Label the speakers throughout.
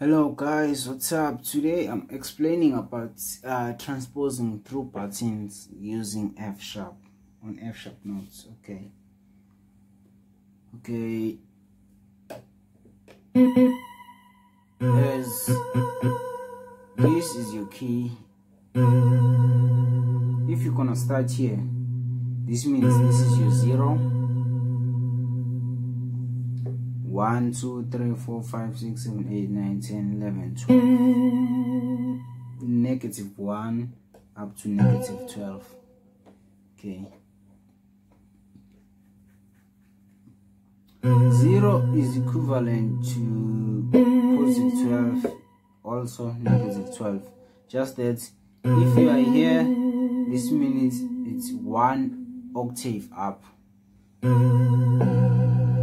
Speaker 1: hello guys. What's up? Today i'm explaining about uh, transposing through patterns using f sharp on f sharp notes okay. Okay. As this is your key. If you're gonna start here this means this is your zero one, two, three, four, five, six, seven, eight, nine, ten, eleven, twelve. Negative 1 up to negative 12. Okay. 0 is equivalent to positive 12, also negative 12. Just that if you are here, this means it's one octave up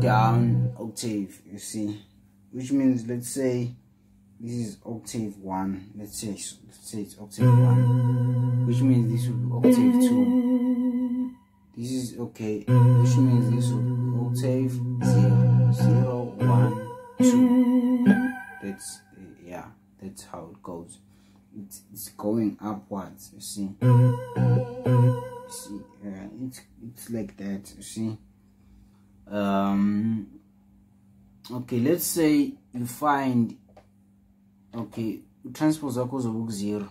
Speaker 1: down octave you see. Which means let's say this is octave one. Let's say let's say it's octave one. Which means this will be octave two. This is okay. Which means this will be octave zero zero one two. That's yeah that's how it goes. It's, it's going upwards you see. You see uh, it's it's like that you see um okay let's say you find okay you transpose zakho zobe ku-zero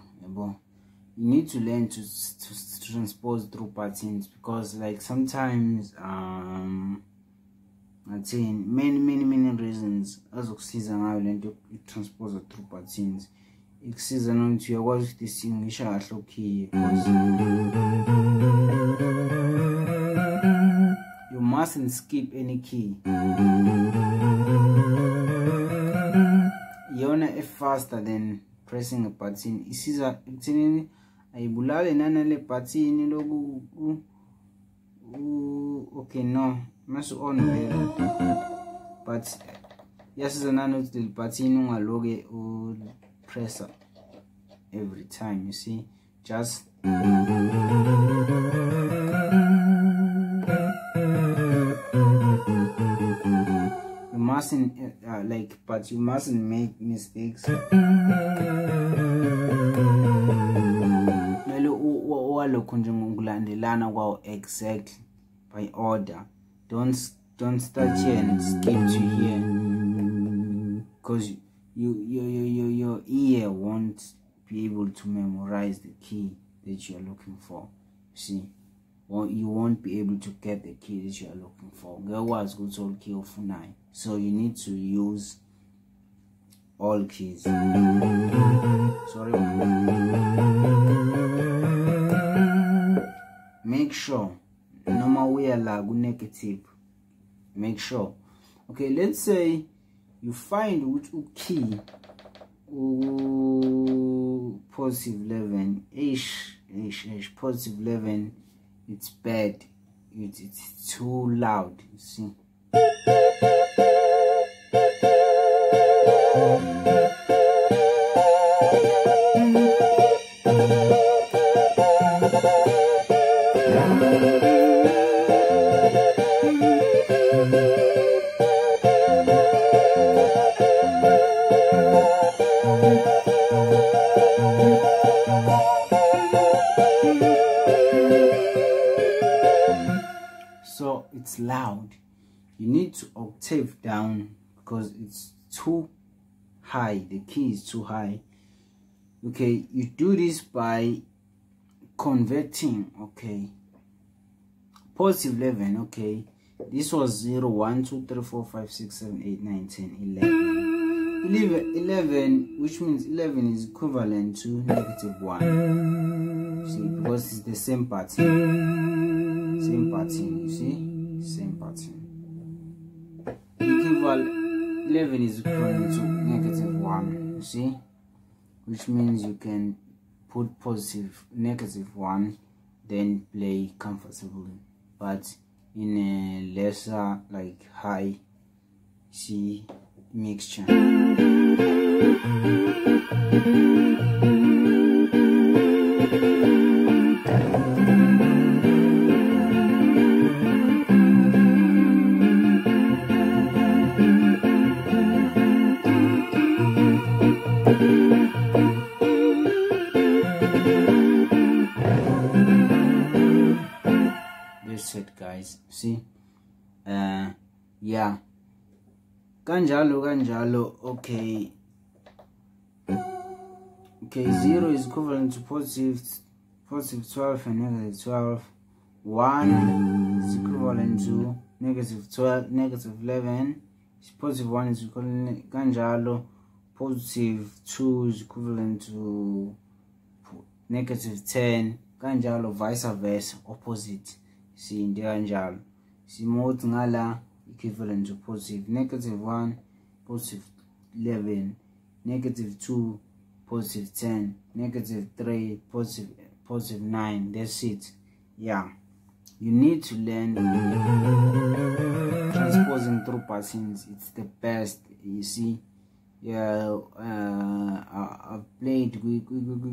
Speaker 1: you need to learn to, to, to transpose through patterns because like sometimes um ngathini many many many reasons azokusiza ngayo lento i-transpose through patterns. Ikusiza nokuthi uyakwazi ukudistinguisha kahle okhiye mustn't skip any key. Yona e-faster than pressing a button. Isiza ekuthenini ayibulale nanale button loku okay no mase on vele but yasiza nanokuthi leli button ungaloke upressa every time you see? Just mustn't uh, uh, like but you mustn't make mistakes. Mm. Kumele walokho nje ngokulandelana kwawo exactly by order. Don't don't start here and skip to here. Mm. Because you, you, you, you, your ear won't be able to memorize the key that you are looking for see you won't be able to get the key that you are looking for. Ngekwazi ukuthi all key ofunayo so you need to use all keys. Sorry. Make sure. Noma uya la ku-negative make sure. Okay let's say you find ukuthi key u-positive 11 ish ish ish positive 11 it's bad. It's, it's too loud you see high the key is too high. Okay you do this by converting okay positive 11 okay. This was 0 1 2 3 4 5 6 7 8 9 10 11 11 11 which means 11 is equivalent to negative 1 see because it's the same pattern. Same pattern you see? Same pattern. Equivalent 11 is equivalent to negative 1 you see? Which means you can put positive negative 1 then play comfortably. But in a lesser like high C mixture see? Uh yeah. Kanjalo kanjalo okay. Okay 0 is equivalent to positive positive 12 and negative 12 1 is equivalent to negative 12 negative 11 positive 1 is equivalent kanjalo. Positive 2 is equivalent to negative 10 kanjalo vice versa opposite sinde kanjalo simothi ngala equivalent to positive negative 1 positive 11 negative 2 positive 10 negative 3 positive positive 9 that's it yeah you need to learn transposing through patterns it's the best you see yeah uh, i've played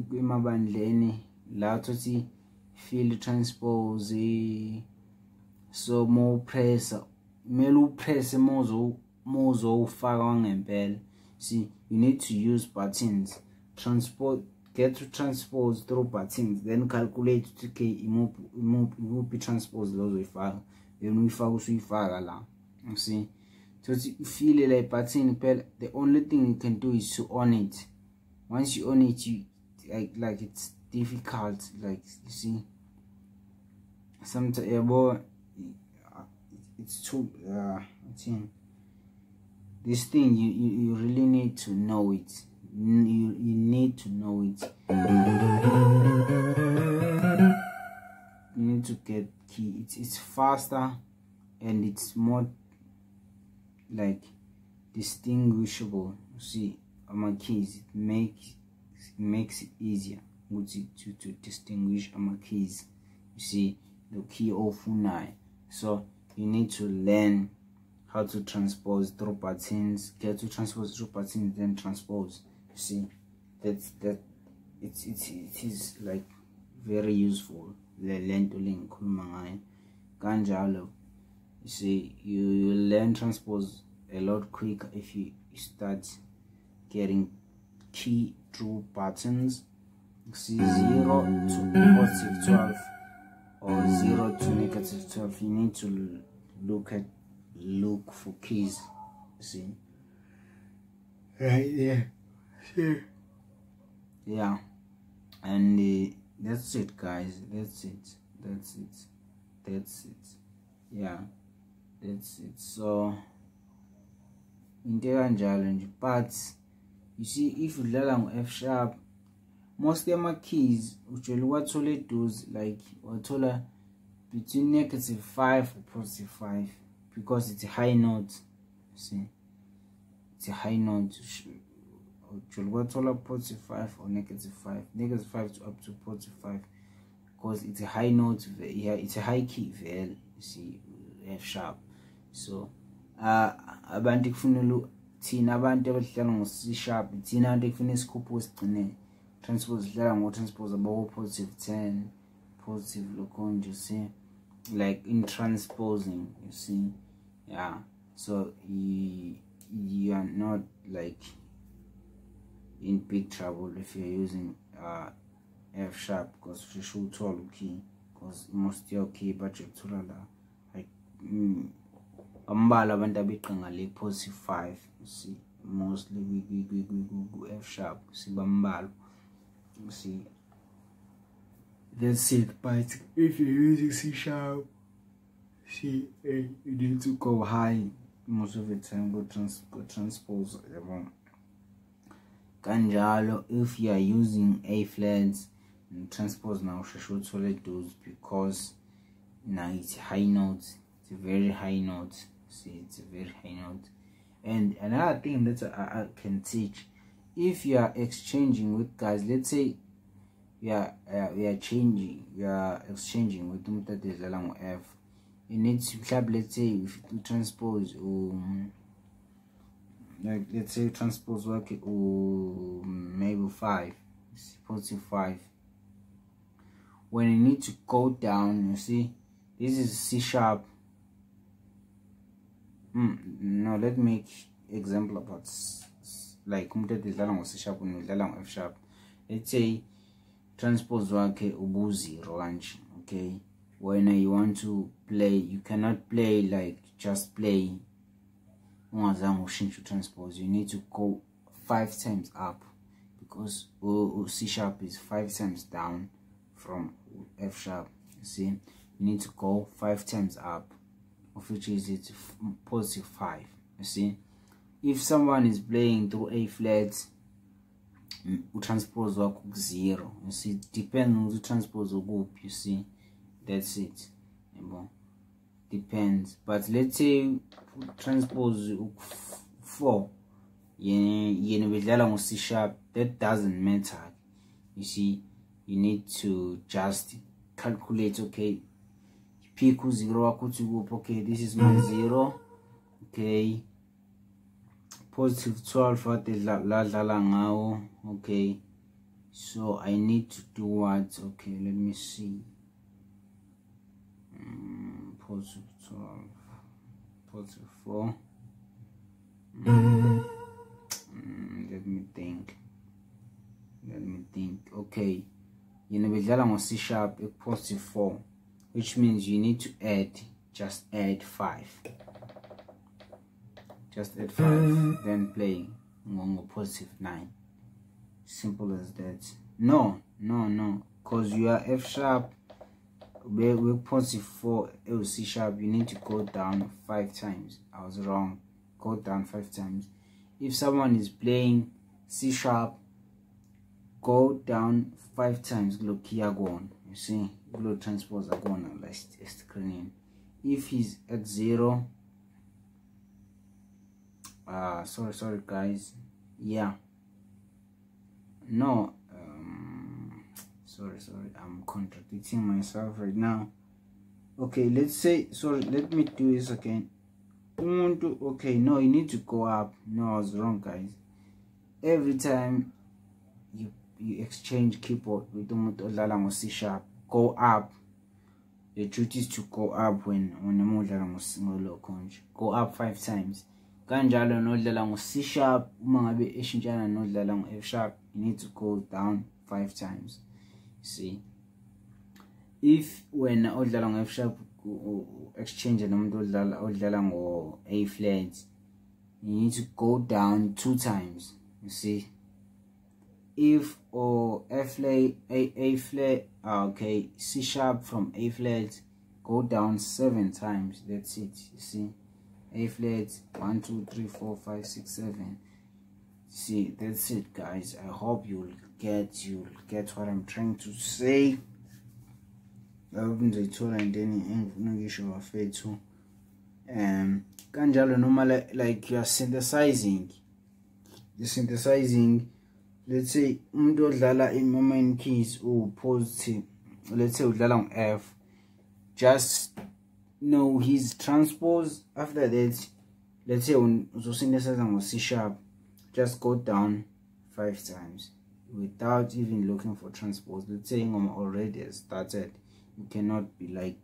Speaker 1: kwimabandleni la thothi field transpose so mo pressure kumele upresse mozo ufaka wangempela see you need to use buttons. Transport get to transpose through buttons then calculate ukuthi okay imuphi transpose lozoyifaka then uyifaka usuyifaka la. You see? So feel like button phela the only thing you can do is to on it. Once you on it you like like it's difficult like you see sometimes yabo it's too uh this thing you, you you really need to know it. You you need to know it. You need to get key. It's it's faster and it's more like distinguishable. See my keys it makes it makes it easier to, to distinguish my keys. You see the key ofunayo so you need to learn how to transpose through patterns get to transpose through patterns then transpose. You see that's that it's it's it is like very useful le lento lengikhuluma ngayo. Kanjalo you see you, you learn transpose a lot quicker if you start getting key through buttons see 0 to positive 12 or 0 to negative 12 you need to look at look for keys see? Right there sure. Yeah. And uh, that's it guys. That's it. That's it. That's it. Yeah. That's it. So into kanjalo nje but you see if udlala ngo-f sharp most yama-keys ujwayele ukwathola eduze like wathola between negative 5 or positive 5 because it's a high note see. It's a high note. Ujwayele ukwathola positive 5 or negative 5 negative 5 to up to positive 5 because it's a high note yeah it's a high key vele see f sharp. So uh abantu kufanele thina abantu abadlala ngo-c sharp thina abantu kufanele sikhuphe wesigcinele transpose dlala ngo-transpose abako-positive 10 positive lokho nje see. Like in transposing you see. Yeah. So you, you are not like in big trouble if you're using uh, f sharp because usheshe uthole ukey because most your key budget thola la like mm, ambala abantu abeqinga le positive 5 you see. Mostly we ku f sharp sibambalo see that's it but if you're using c sharp see you need to go high. Most of the time go, trans go transpose kanjalo if you are using a flats transpose now usheshe uthole those because now it's high note. It's a very high note. See it's a very high note. And another thing that I, I can teach if you are exchanging with guys let's say we are uh, we are changing we are exchanging with umuntu adedlala ngo-f you need to mhlawumbe let's say you transpose um like let's say transpose wakhe um maybe 5 positive 5 when you need to go down you see this is c sharp. Mm, no let me make example about like umuntu edidlala ngo-c sharp udlala ngo-f sharp let's say transpose wakhe ubu-zero okay? When you want to play you cannot play like just play. Ungazange ushintshe transpose you need to go five times up because c sharp is five times down from f sharp you see? You need to go five times up of which is it positive five you see if someone is playing through a flat utranspose wakho ku-zero you see depends depend ukuthi utranspose ukuphi you see. That's it. Yabo? Depends. But let's say transpose uku-four yena bedlala ngo-c sharp that doesn't matter. You see you need to just calculate okay pick u-zero wakho uthi kuphi okay this is my mhm. zero okay positive 12 kade ladlala ngawo okay. So i need to do what? Okay let me see. Um, positive 12 positive 4 mm, let me think. Let me think. Okay yena bedlala ngo-c sharp positive 4 which means you need to add just add 5 just add 5 mm. then play ngongo positive 9 simple as that. No no no because you are f sharp. With positive 4 L C sharp you need to go down 5 times. I was wrong. Go down 5 times. If someone is playing C sharp go down 5 times. Look here go on. You see? Glow transpose are going like screening if he's at 0 uh sorry sorry guys. Yeah. No um sorry sorry. I'm contradicting myself right now. Okay let's say sorry let me do this again. Okay no you need to go up. No i was wrong guys. Every time you you exchange keyboard with umuntu odlala ngo c sharp go up. The duty is to go up when when ngolokho nje go up five times kanjalo nodlala ngo-c sharp uma ngabe eshintshana nodlala ngo-f sharp you need to go down five times see. If wena odlala ngo-f sharp exchange nomuntu odlala odlala ngo-a flat you need to go down two times you see. If or f flat a a flat ah, okay c sharp from a flat go down seven times that's it you see a flat one two three four five six seven. See that's it guys. I hope you'll get you'll get what i'm trying to say. Ngizoyithola inteni engifuna ukisho bafethu um kanjalo noma like youare synthesizing. You're synthesizing. Let's say umuntu odlala i-moment keys uwupositive let's say udlala ngo-f just no his transpose after that let's say on uzosynthesize ngo-c sharp just go down five times without even looking for transpose. Let's say ingoma already started you cannot be like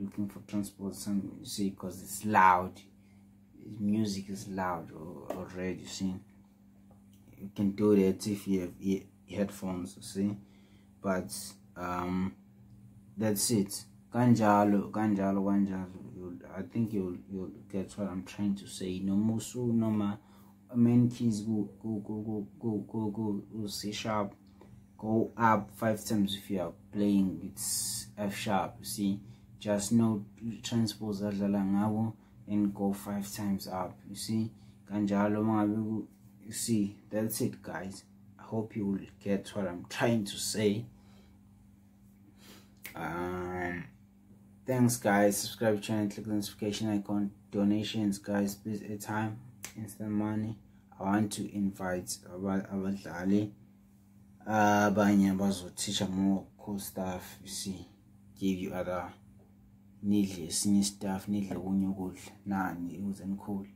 Speaker 1: looking for transpose some you see because it's loud music is loud already you see. You can do that if you have headphones you see. But um that's it kanjalo kanjalo kanjalo. I think you, you get what i'm trying to say. Nomusu noma main keys go go go go go go go, go c sharp. Go up five times if you are playing. It's f sharp you see. Just no transpose adlala ngawo and go five times up you see. Kanjalo mangabe you see. That's it guys. I hope you will get what i'm trying to say. Um thanks guys. Subscribe channel click the notification icon. Donations guys please airtime instant money. I want to invite about abadlali abanye uh, abazoteacha more cool stuff you see. Give you other nidle esinye stuff nidle kunye ukudla nani it was cool